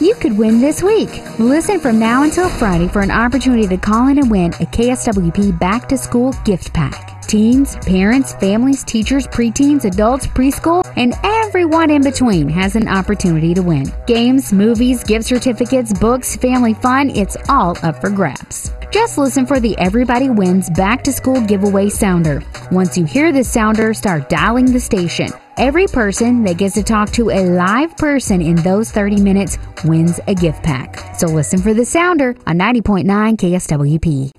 you could win this week. Listen from now until Friday for an opportunity to call in and win a KSWP Back to School gift pack. Teens, parents, families, teachers, preteens, adults, preschool, and everyone in between has an opportunity to win. Games, movies, gift certificates, books, family fun, it's all up for grabs. Just listen for the Everybody Wins Back to School giveaway sounder. Once you hear the sounder, start dialing the station. Every person that gets to talk to a live person in those 30 minutes wins a gift pack. So listen for the sounder on 90.9 KSWP.